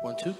One, two.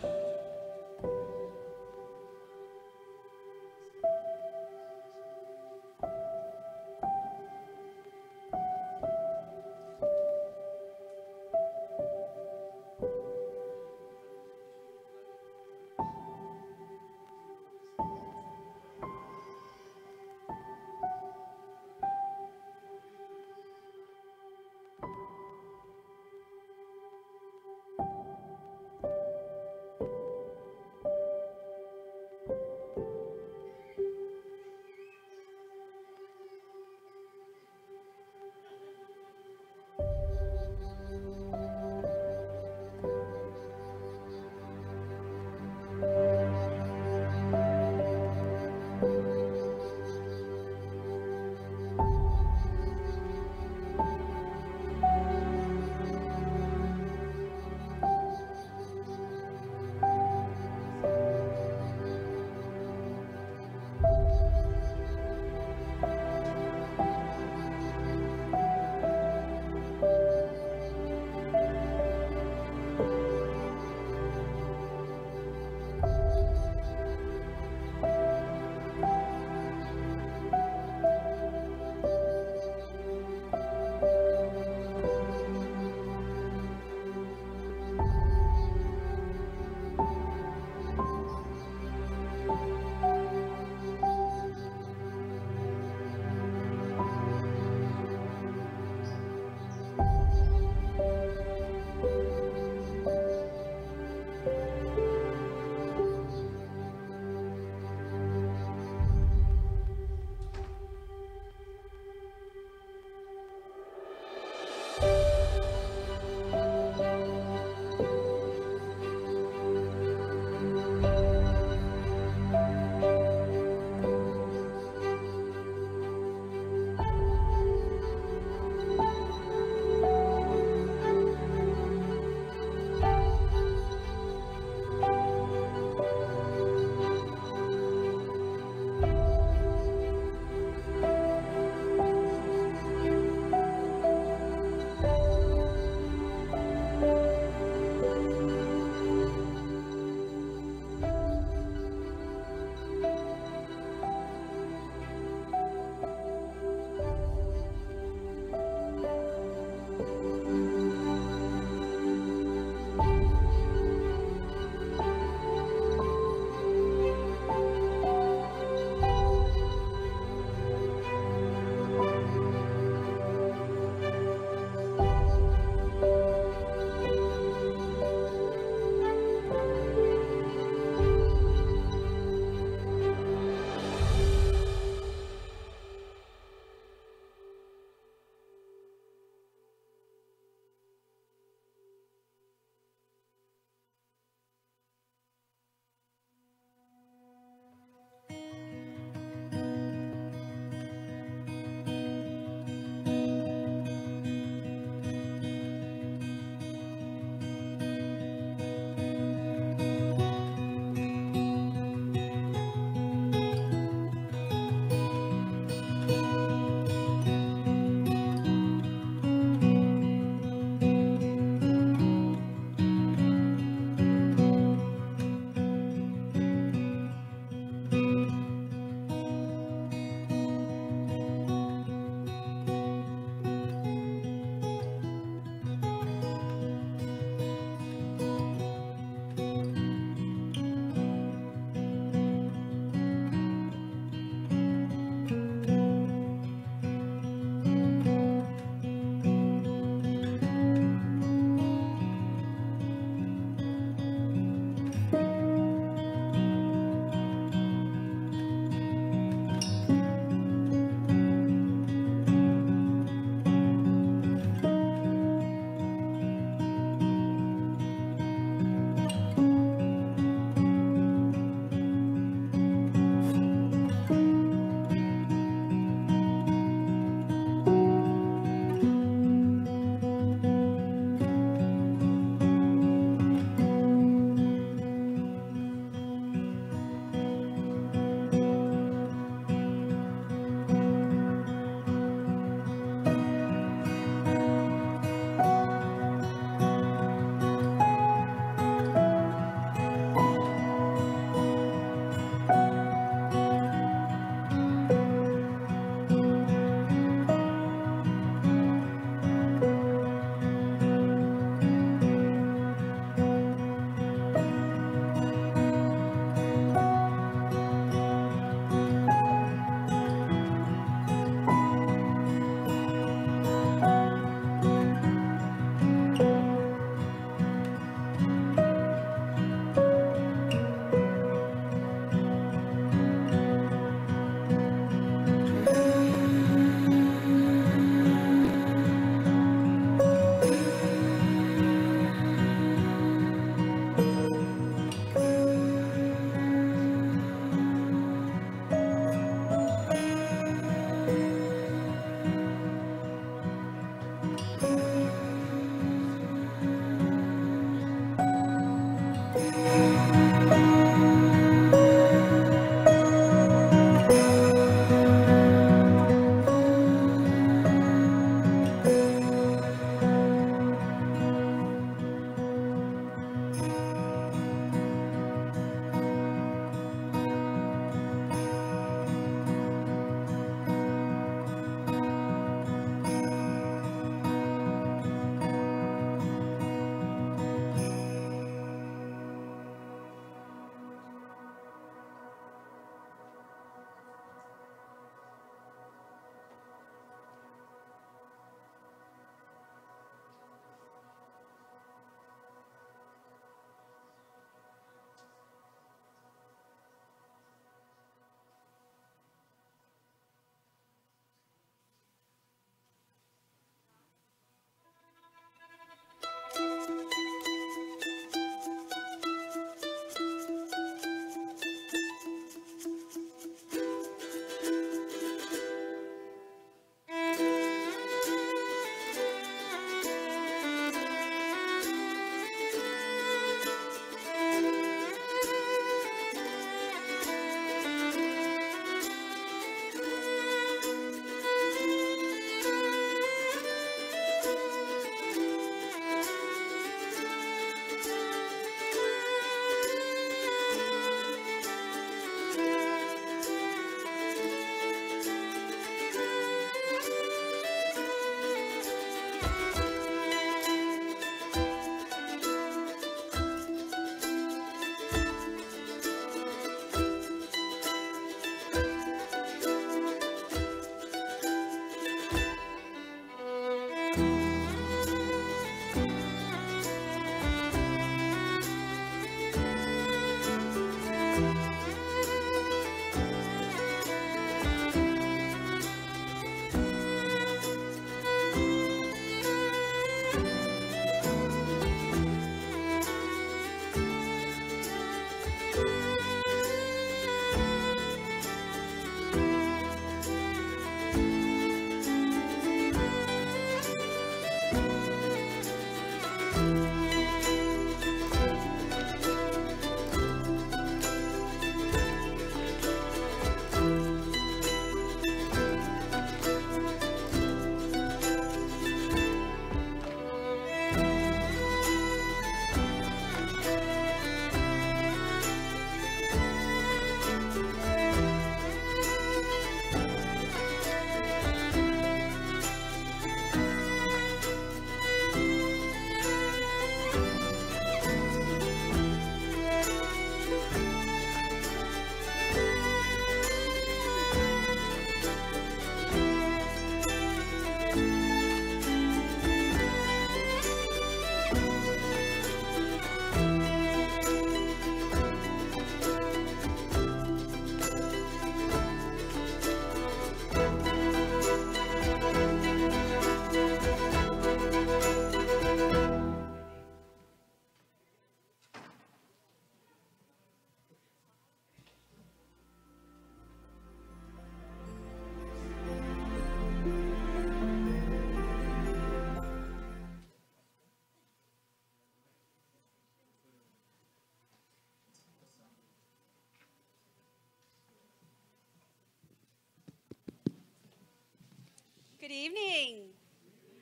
Good evening.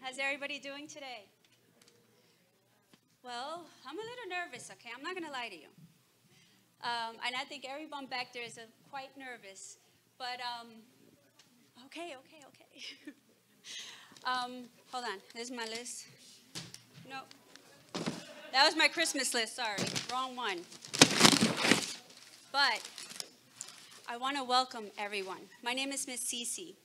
How's everybody doing today? Well, I'm a little nervous, okay? I'm not going to lie to you. Um, and I think everyone back there is quite nervous. But, um, okay, okay, okay. um, hold on. This is my list. No. That was my Christmas list, sorry. Wrong one. But I want to welcome everyone. My name is Miss Cece.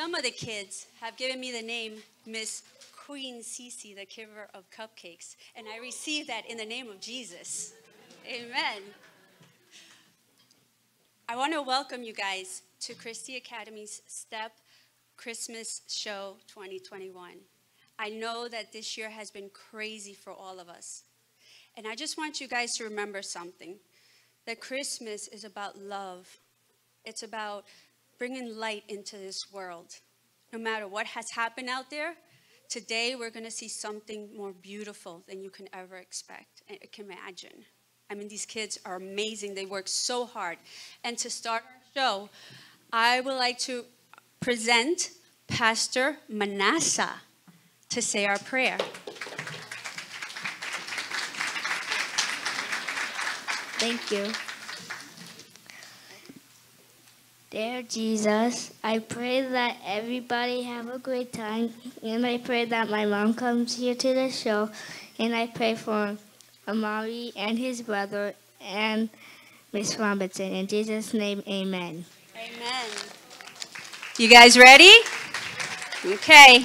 Some of the kids have given me the name Miss Queen Cece, the giver of cupcakes, and I receive that in the name of Jesus. Amen. I want to welcome you guys to Christi Academy's Step Christmas Show 2021. I know that this year has been crazy for all of us. And I just want you guys to remember something that Christmas is about love, it's about bringing light into this world. No matter what has happened out there, today we're going to see something more beautiful than you can ever expect and can imagine. I mean, these kids are amazing. They work so hard. And to start our show, I would like to present Pastor Manasseh to say our prayer. Thank you. Dear Jesus, I pray that everybody have a great time, and I pray that my mom comes here to the show, and I pray for Amari and his brother and Miss Robinson. In Jesus' name, amen. Amen. You guys ready? Okay.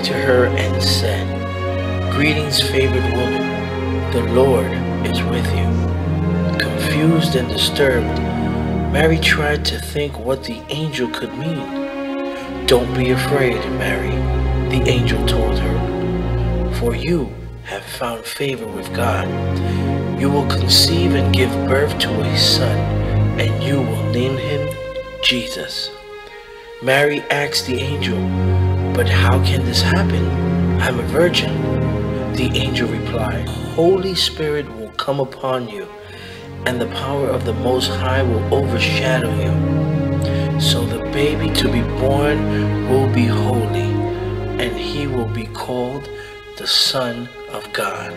Appeared to her and said, Greetings, favored woman, the Lord is with you. Confused and disturbed, Mary tried to think what the angel could mean. Don't be afraid, Mary, the angel told her, for you have found favor with God. You will conceive and give birth to a son, and you will name him Jesus. Mary asked the angel, But how can this happen? I'm a virgin. The angel replied, Holy Spirit will come upon you, and the power of the Most High will overshadow you. So the baby to be born will be holy, and he will be called the Son of God.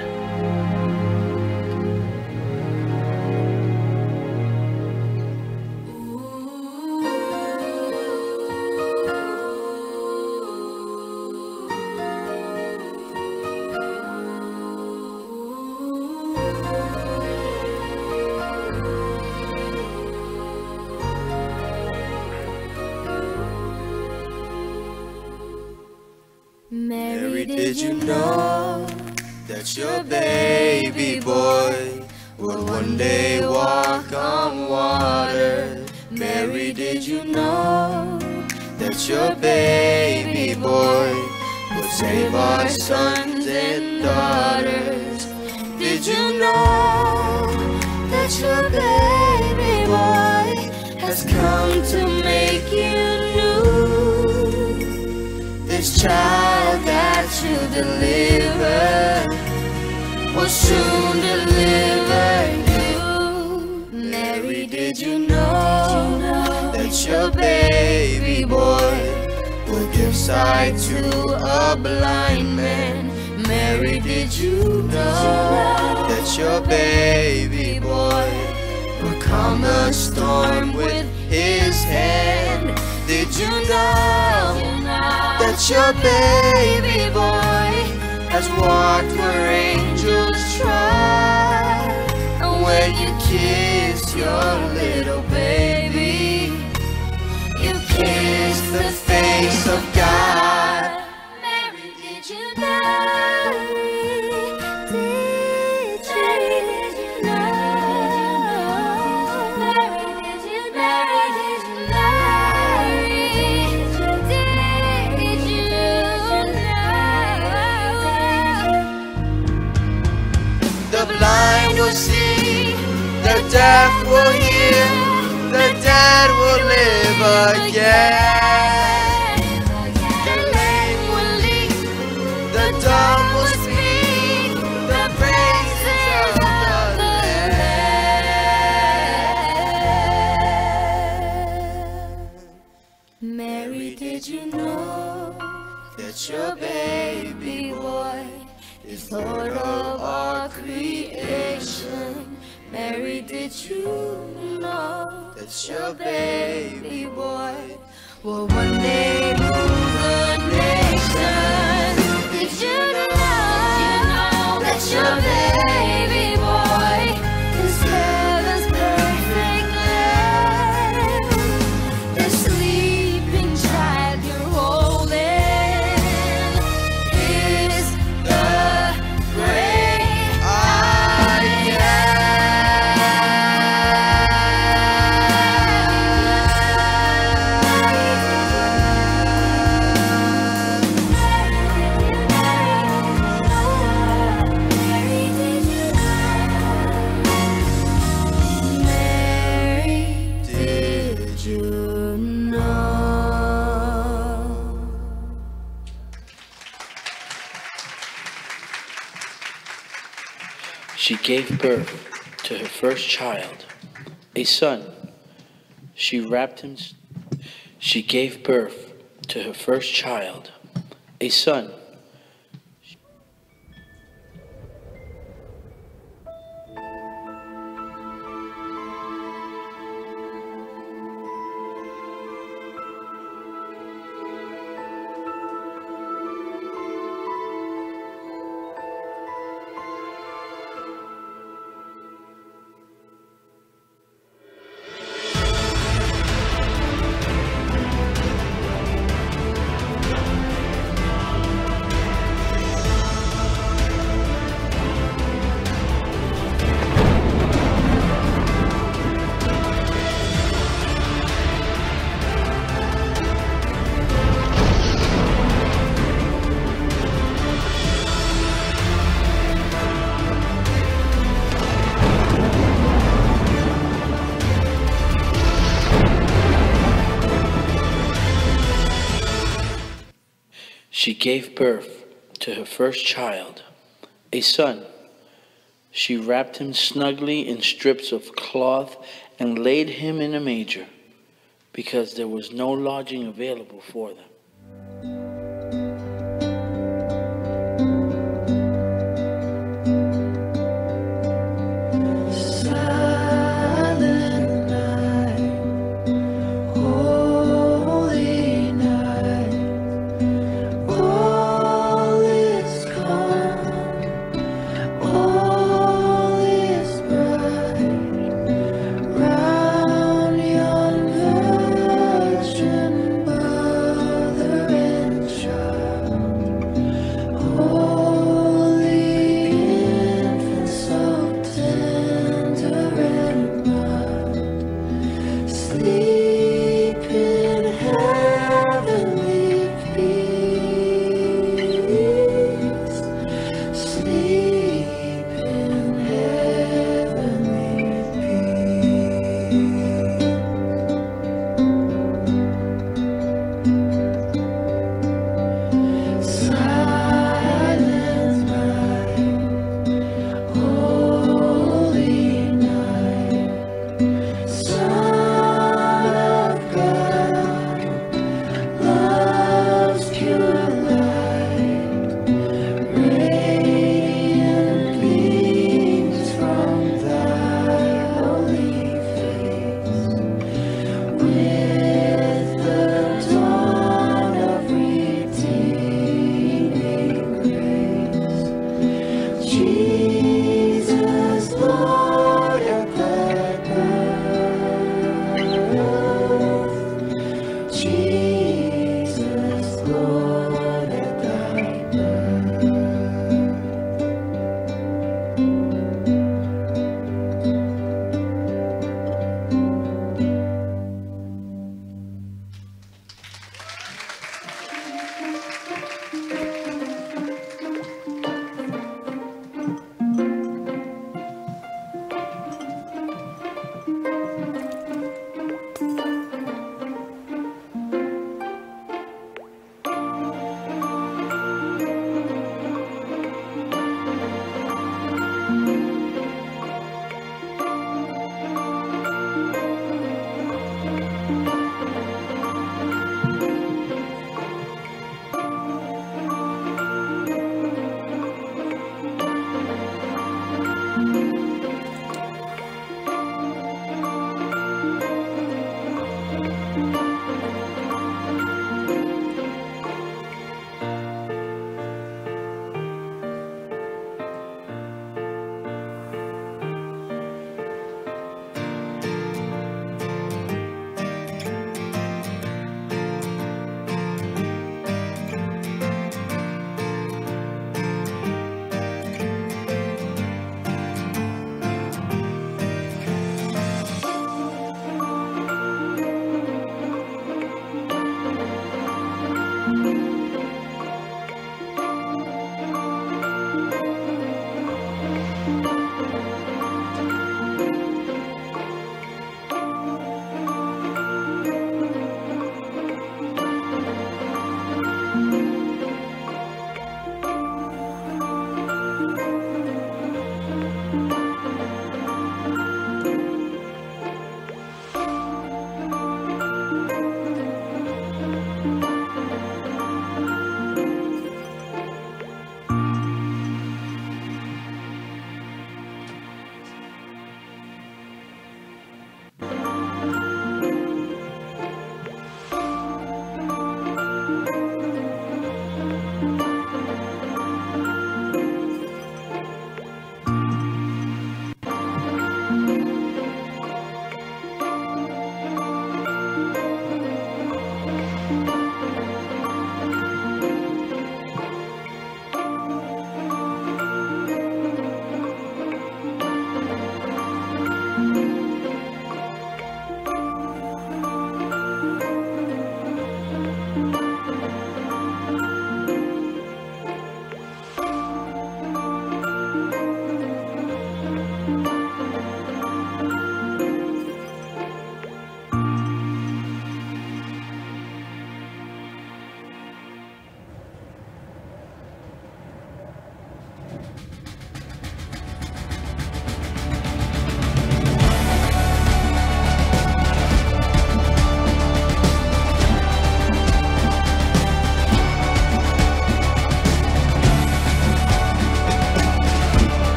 Day walk on water? Mary, did you know that your baby boy would save our sons and daughters. Did you know that your baby boy has come to make you new? This child that you delivered will soon deliver baby boy will give sight to a blind man? Mary, did you know that your baby boy will calm a storm with his hand? Did you know that your baby boy has walked where angels try? And when you kiss your little baby, kiss the face of God. Mary, did you know? Did you know? Mary, did you The blind will see, the deaf will hear, dead will live again. The lame will leap, the dumb will speak, the praises of the Lamb. Mary, did you know that your baby boy is Lord of all creation? Mary, did you know that your baby boy one day nation? Did you know that your baby gave birth to her first child, a son. She wrapped him. She gave birth to her first child, a son. She gave birth to her first child, a son. She wrapped him snugly in strips of cloth and laid him in a manger because there was no lodging available for them.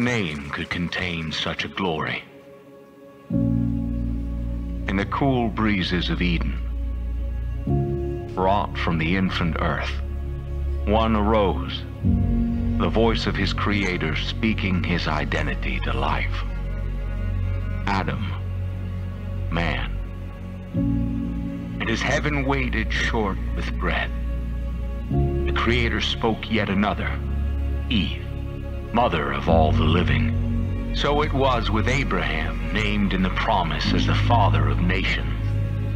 Name could contain such a glory? In the cool breezes of Eden, wrought from the infant earth, one arose, the voice of his creator speaking his identity to life. Adam, man. And as heaven waited short with breath, the creator spoke yet another, Eve mother of all the living. So it was with Abraham, named in the promise as the father of nations.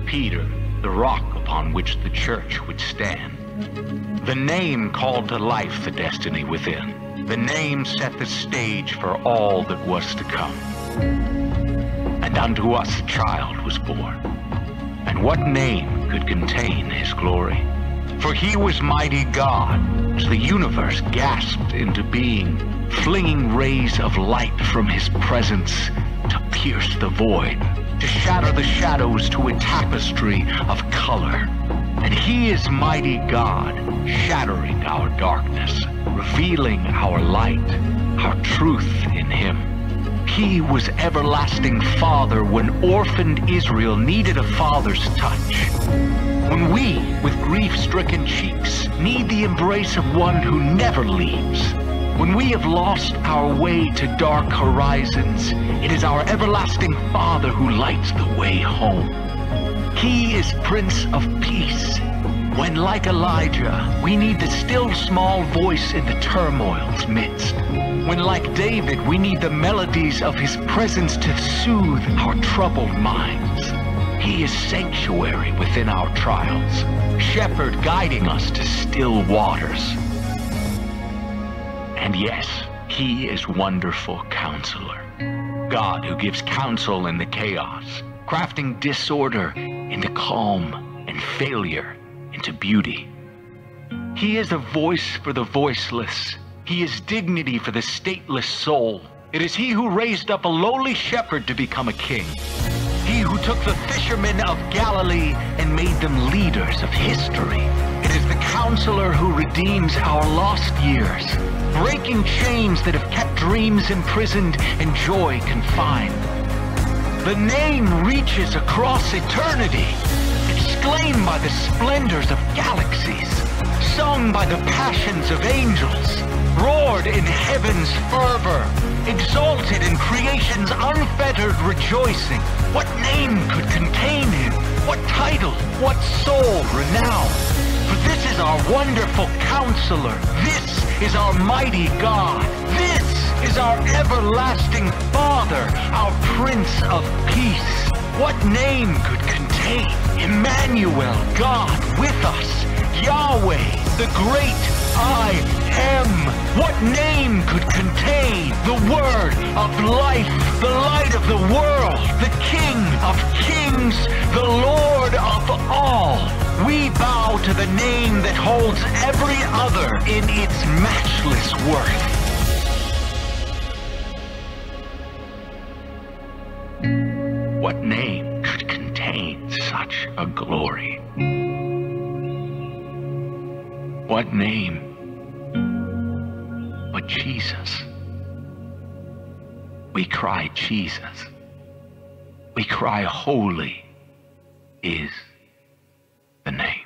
Peter, the rock upon which the church would stand. The name called to life the destiny within. The name set the stage for all that was to come. And unto us a child was born. And what name could contain his glory? For he was mighty God, as the universe gasped into being, flinging rays of light from his presence to pierce the void, to shatter the shadows to a tapestry of color. And he is mighty God, shattering our darkness, revealing our light, our truth in him. He was everlasting Father when orphaned Israel needed a father's touch. When we, with grief-stricken cheeks, need the embrace of one who never leaves. When we have lost our way to dark horizons, it is our everlasting Father who lights the way home. He is Prince of Peace. When, like Elijah, we need the still small voice in the turmoil's midst. When, like David, we need the melodies of his presence to soothe our troubled minds. He is sanctuary within our trials, shepherd guiding us to still waters. And yes, he is wonderful counselor. God who gives counsel in the chaos, crafting disorder into calm and failure into beauty. He is a voice for the voiceless. He is dignity for the stateless soul. It is he who raised up a lowly shepherd to become a king. He who took the fishermen of Galilee and made them leaders of history. It is the counselor who redeems our lost years, breaking chains that have kept dreams imprisoned and joy confined. The name reaches across eternity, exclaimed by the splendors of galaxies, sung by the passions of angels, roared in heaven's fervor, exalted in creation's unfettered rejoicing. What name could contain him? What title? What soul renown? This is our wonderful counselor. This is our mighty God. This is our everlasting Father, our Prince of Peace. What name could contain Emmanuel, God with us, Yahweh, the great I am? What name could contain the Word of life, the light of the world, the King of kings, the Lord of all? We bow to the name that holds every other in its matchless worth. What name could contain such a glory? What name but Jesus? We cry Jesus. We cry holy is the name.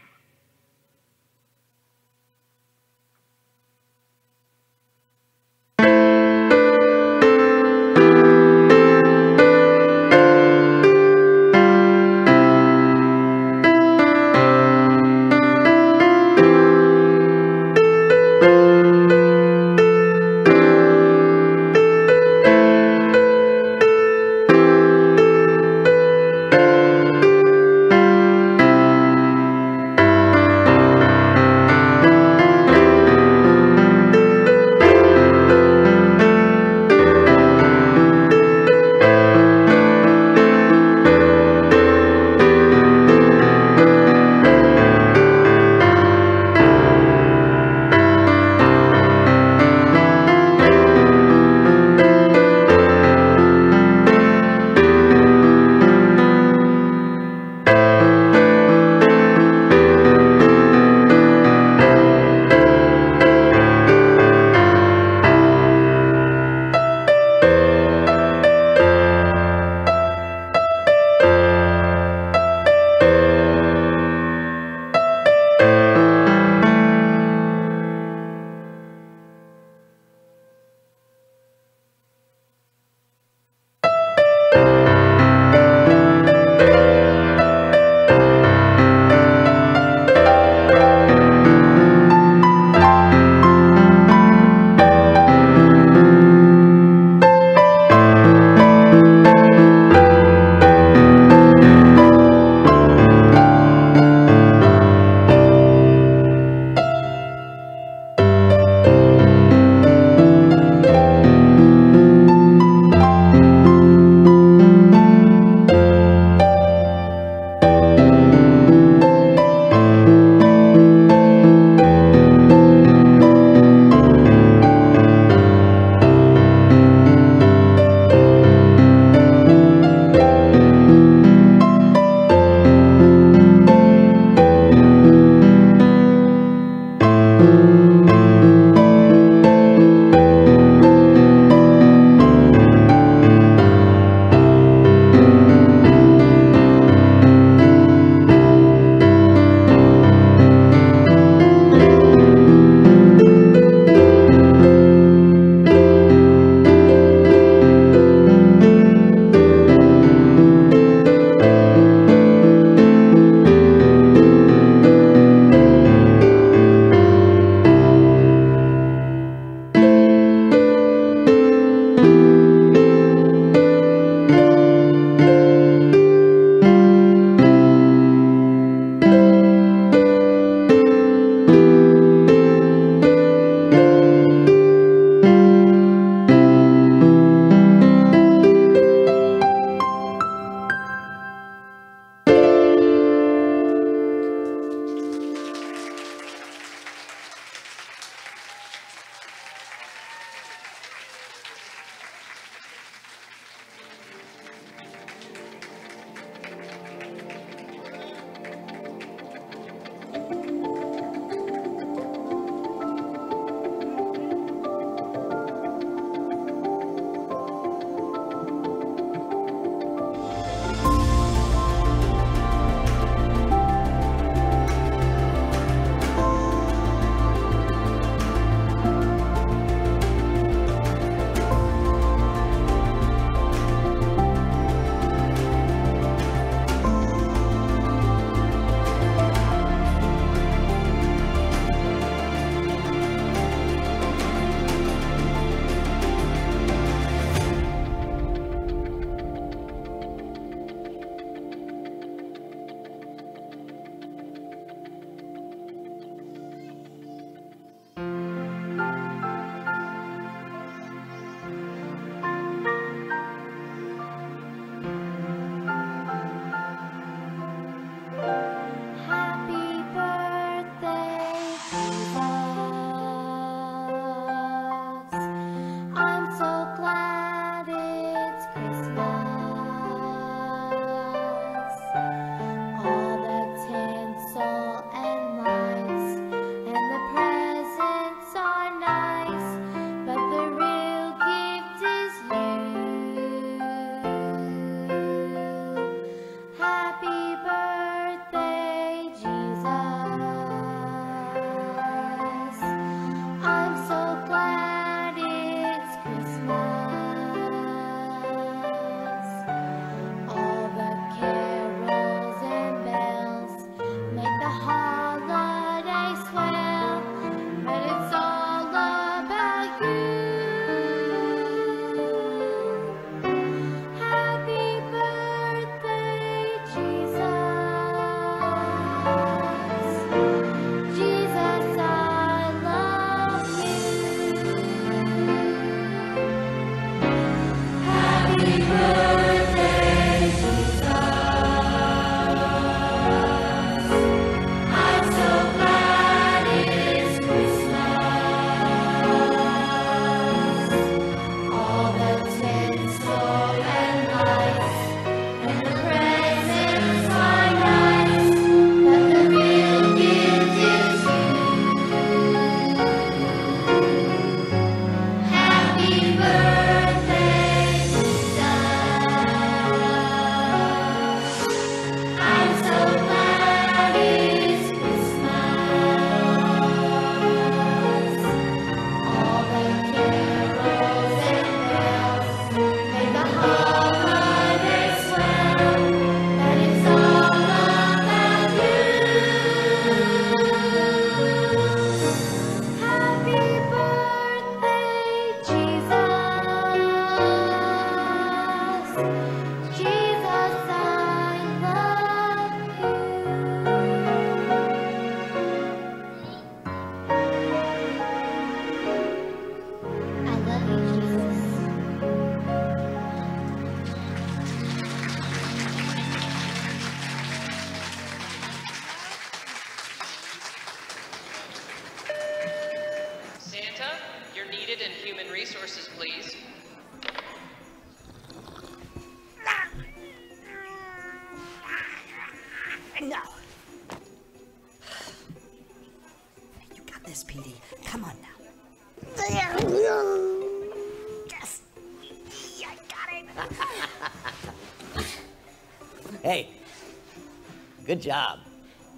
Job.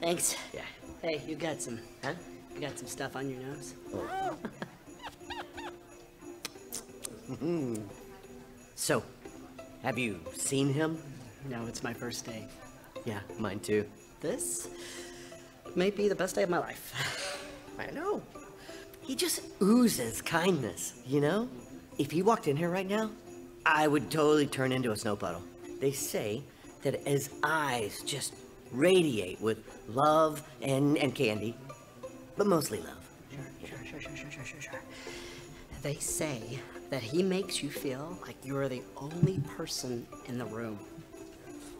Thanks. Yeah. Hey, you got some, huh? You got some stuff on your nose? Hmm. So, have you seen him? No, it's my first day. Yeah, mine too. This may be the best day of my life. I know. He just oozes kindness, you know? If he walked in here right now, I would totally turn into a snow puddle. They say that his eyes just radiate with love and, and candy, but mostly love. Sure, sure, sure, sure, sure, sure, sure. They say that he makes you feel like you are the only person in the room.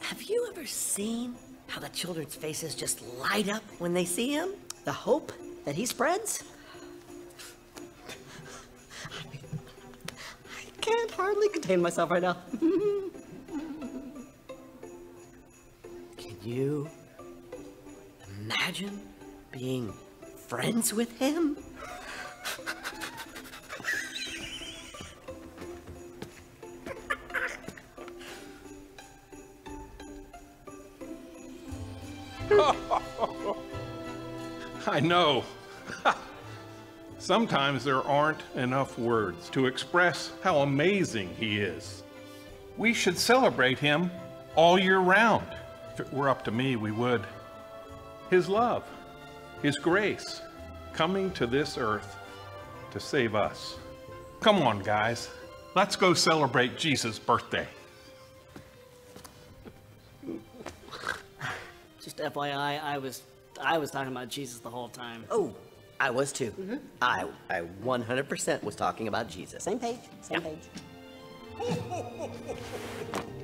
Have you ever seen how the children's faces just light up when they see him? The hope that he spreads? I can't hardly contain myself right now. you imagine being friends with him? I know. Sometimes there aren't enough words to express how amazing he is. We should celebrate him all year round. If it were up to me, we would. His love, his grace, coming to this earth to save us. Come on, guys. Let's go celebrate Jesus' birthday. Just FYI, I was I was talking about Jesus the whole time. Oh, I was too. Mm-hmm. I, I 100% was talking about Jesus. Same page, same page.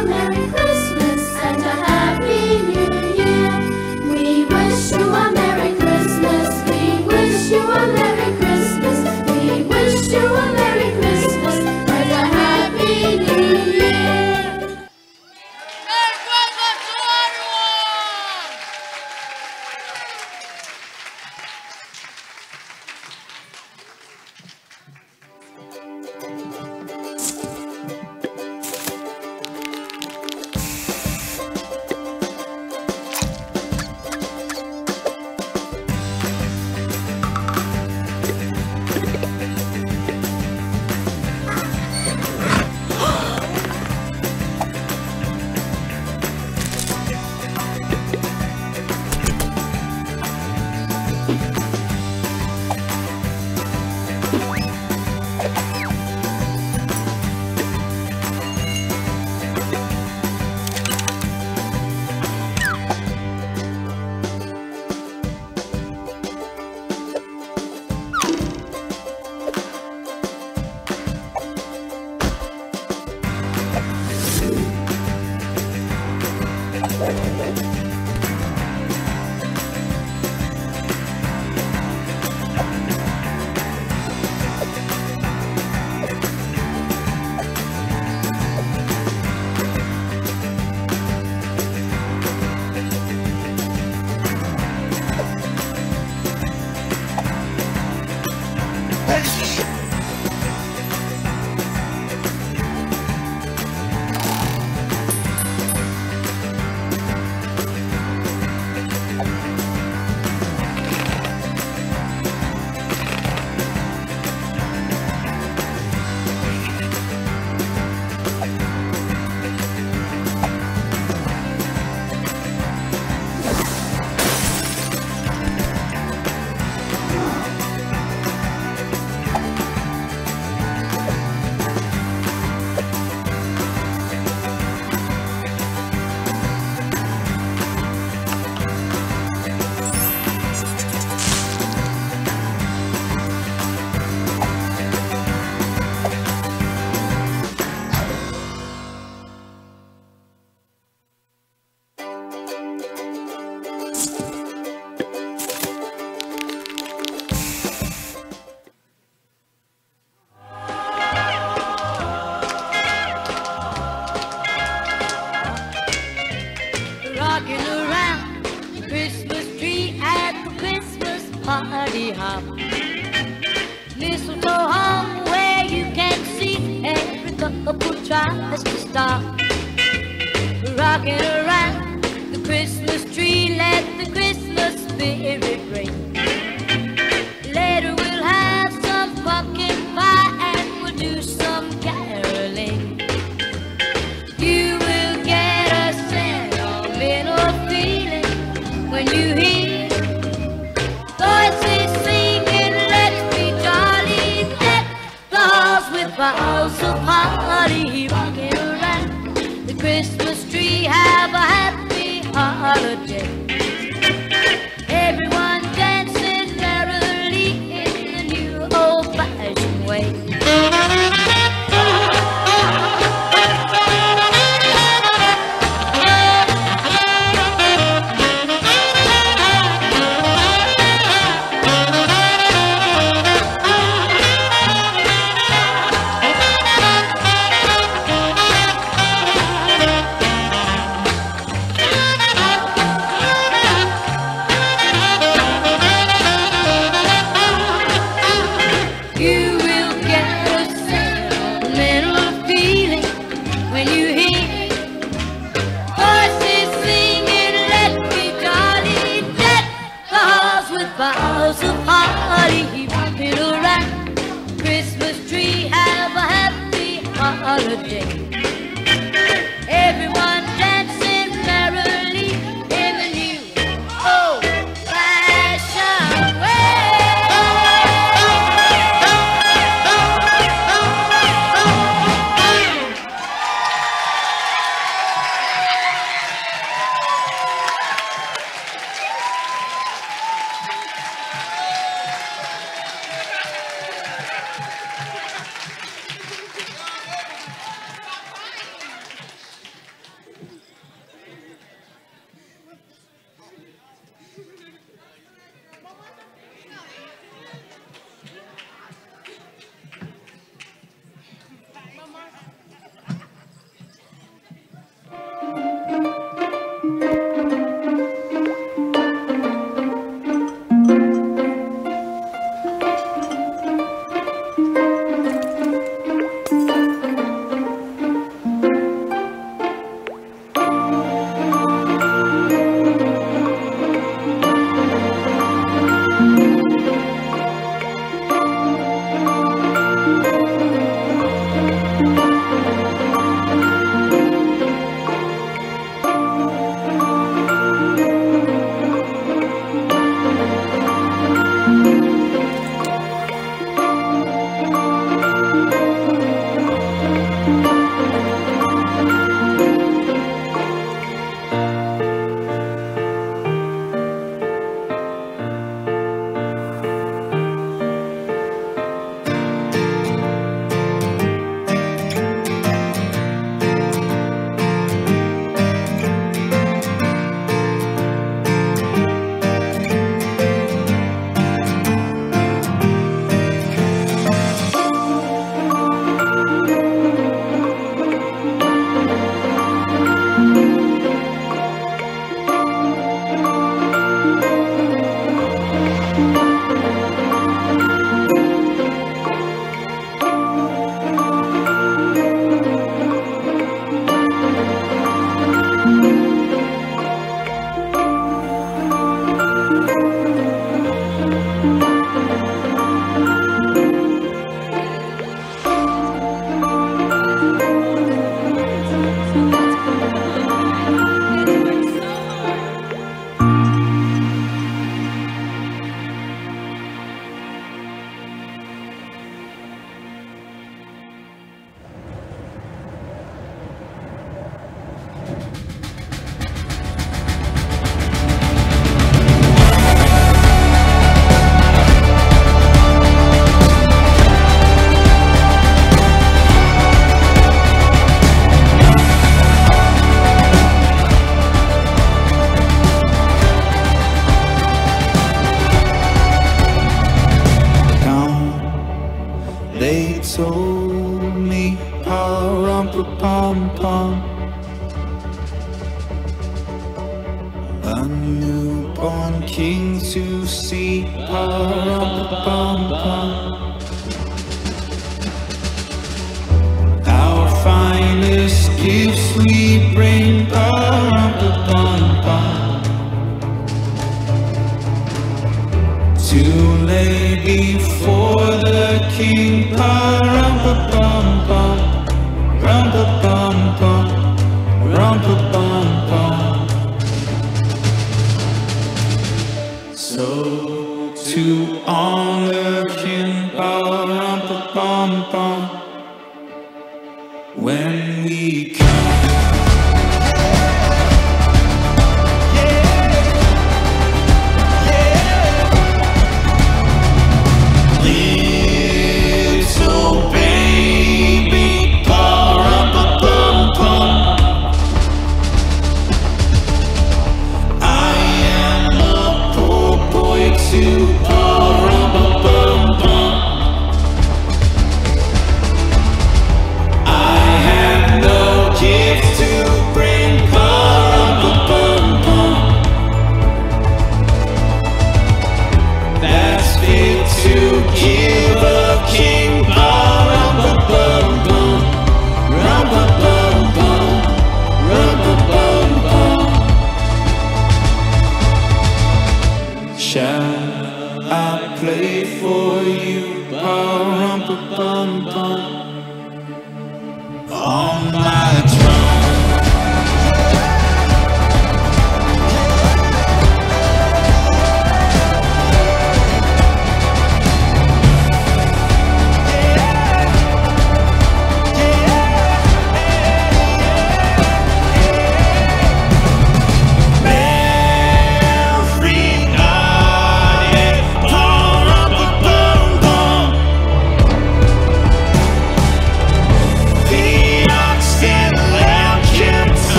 America.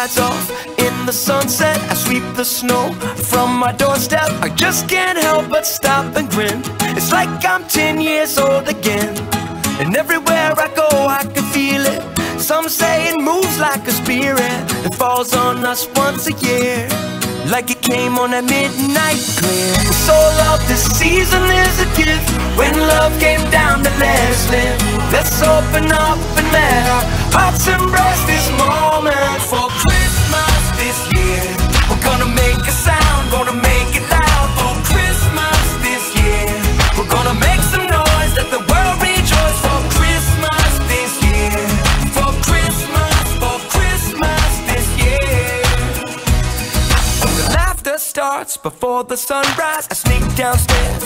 Rides off in the sunset, I sweep the snow from my doorstep. I just can't help but stop and grin. It's like I'm 10 years old again. And everywhere I go, I can feel it. Some say it moves like a spirit that falls on us once a year. Like it came on a midnight clear. The soul of this season is a gift. When love came down to let's. Let's open up and let our hearts embrace this moment for Christmas this year. We're gonna make a sound, gonna make it loud for Christmas this year. We're gonna make some noise, let the world rejoice for Christmas this year. For Christmas, for Christmas this year. The laughter starts before the sunrise. I sneak downstairs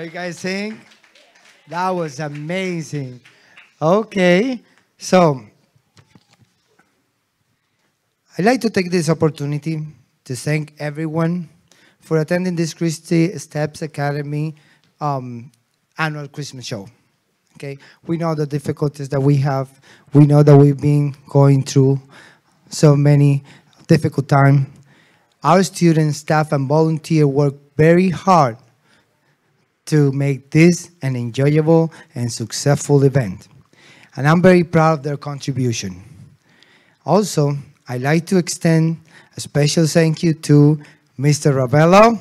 What you guys think? That was amazing. Okay, so I'd like to take this opportunity to thank everyone for attending this Christi STEPSS Academy um, annual Christmas show. Okay, we know the difficulties that we have. We know that we've been going through so many difficult times. Our students, staff, and volunteer work very hard to make this an enjoyable and successful event. And I'm very proud of their contribution. Also, I'd like to extend a special thank you to Mr. Ravello.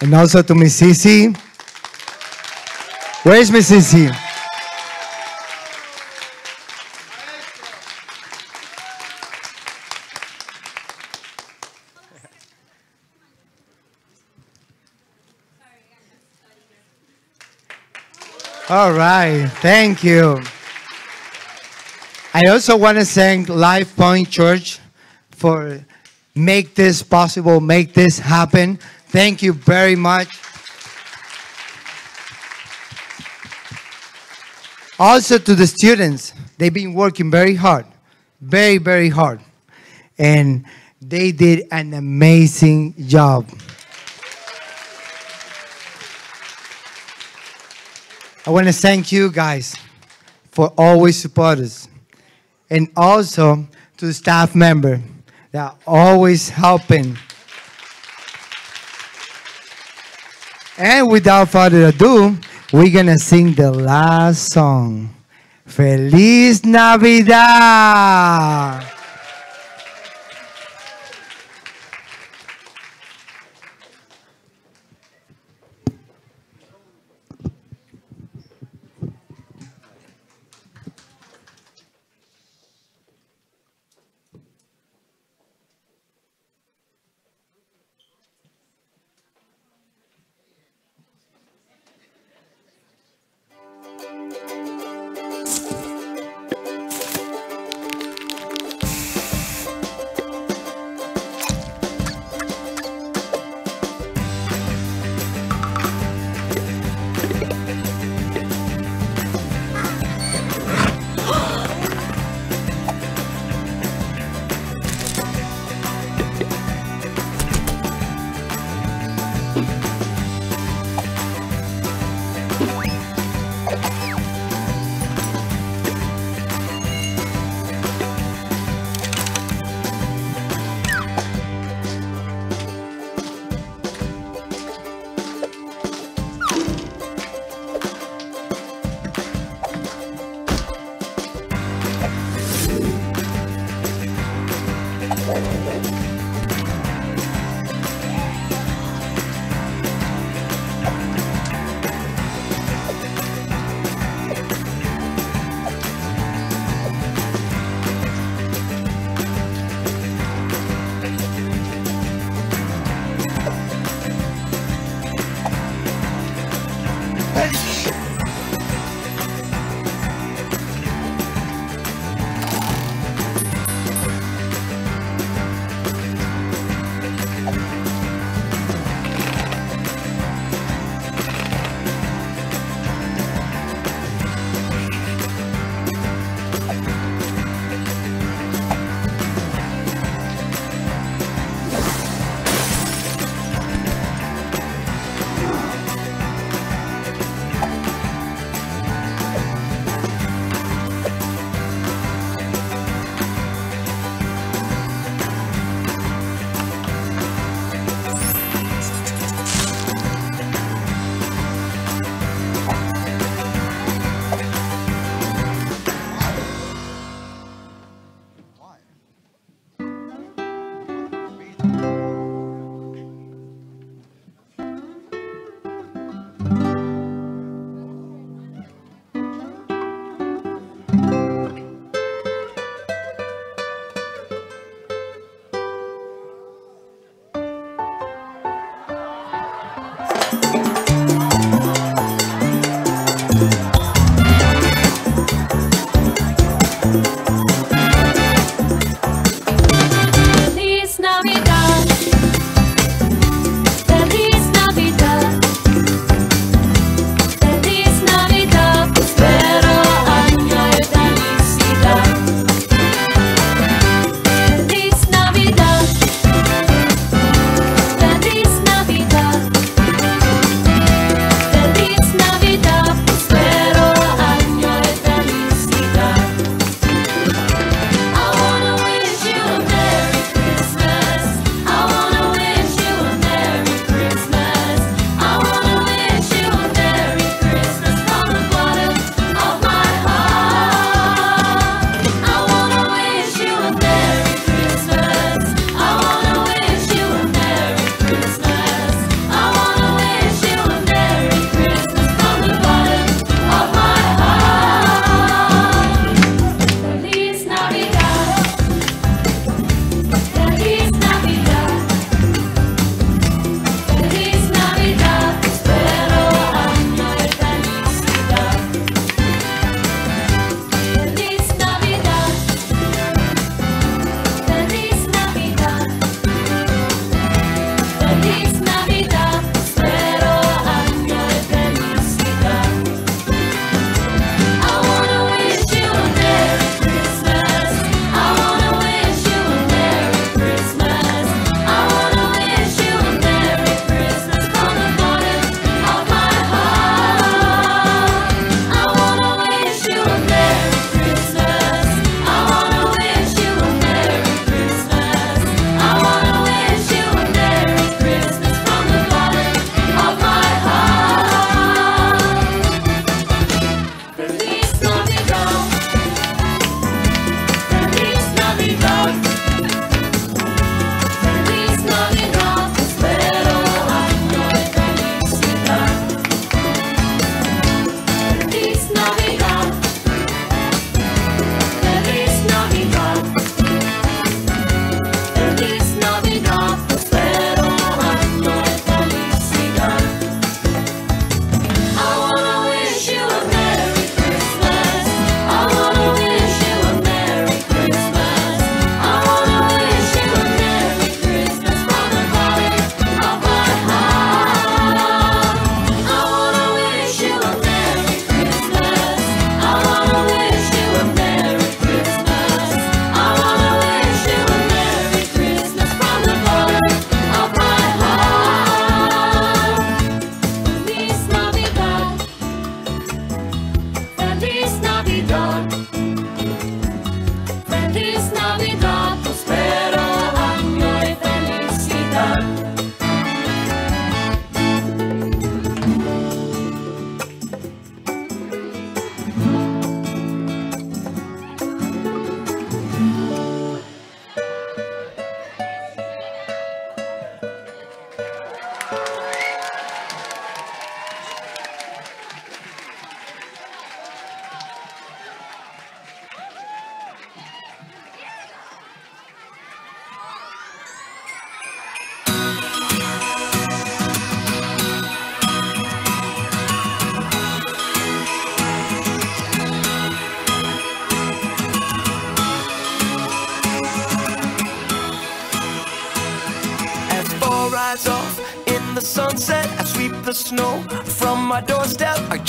And also to Miss Sisi. Where is Miss Sisi? All right, thank you. I also want to thank Life Point Church for make this possible, make this happen. Thank you very much. Also to the students, they've been working very hard, very, very hard. And they did an amazing job. I want to thank you guys for always support us. And also to the staff member that are always helping. And without further ado, we're going to sing the last song. Feliz Navidad!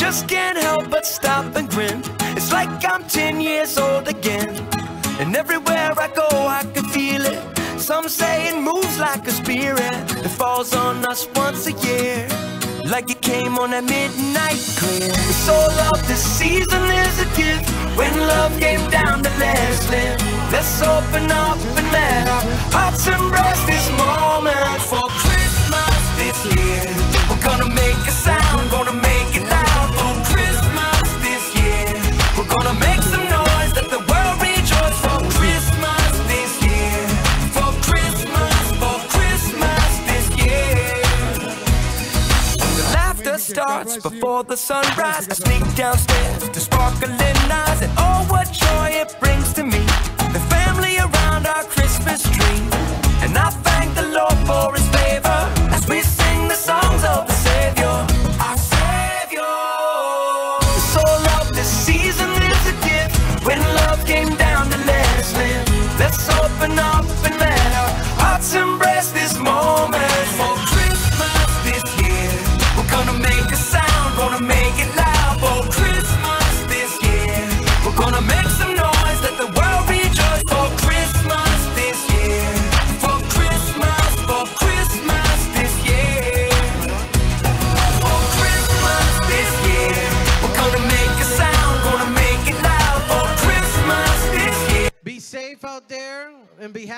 Just can't help but stop and grin. It's like I'm 10 years old again. And everywhere I go, I can feel it. Some say it moves like a spirit that falls on us once a year. Like it came on a midnight clear. It's all of this season is a gift. When love came down to let's. Let's open up the sunrise. I sneak downstairs to sparkling eyes, and oh, what joy it brings to me.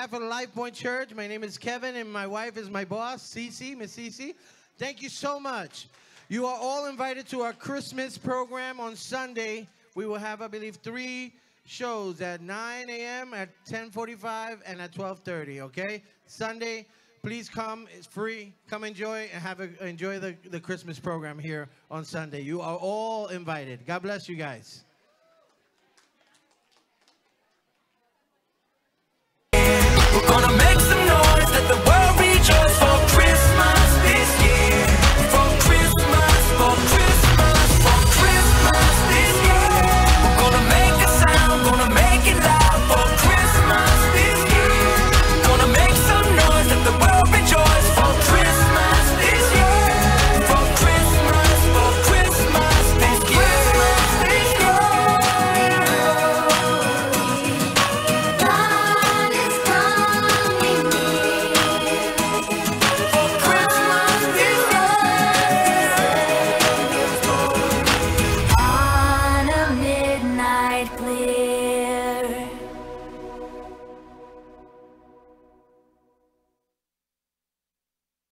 Behalf of the Life Point Church, my name is Kevin, and my wife is my boss, Cece, Miss Cece. Thank you so much. You are all invited to our Christmas program on Sunday. We will have, I believe, three shows at 9 a.m., at 10:45, and at 12:30. Okay, Sunday. Please come. It's free. Come enjoy and have a, enjoy the, the Christmas program here on Sunday. You are all invited. God bless you guys. gonna